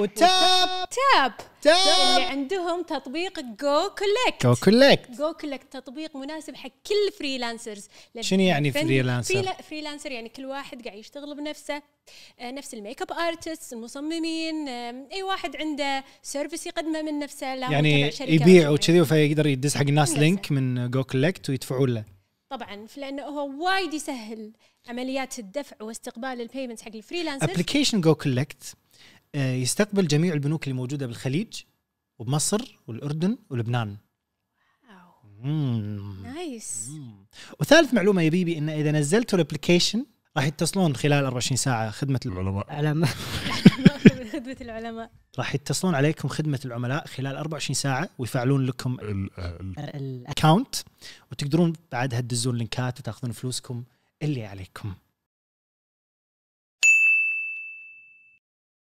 و Tap. Tap. اللي Tap عندهم تطبيق goCollect goCollect goCollect تطبيق مناسب حق كل freelancers شنو يعني freelancer؟ freela- freelancer يعني كل واحد قاعد يشتغل بنفسه. آه، نفس ال makeup artist المصممين. أي واحد عنده service يقدمه من نفسه يعني يبيع وكذي فيقدر يدز حق الناس. link من goCollect ويدفعون له. طبعا لأنه هو وايد يسهل عمليات الدفع واستقبال ال payments حق ال freelancers application goCollect يستقبل جميع البنوك اللي موجودة بالخليج وبمصر والأردن ولبنان. nice. وثالث معلومة يا baby إن إذا نزلتوا ال application راح يتصلون خلال 24 ساعة خدمة ال- العلماء. علامة خدمة العلماء. راح يتصلون عليكم خدمة العملاء خلال 24 ساعة ويفعلون لكم ال- ال- ال- account وتقدرون بعدها تدزون link ات وتاخذون فلوسكم اللي عليكم.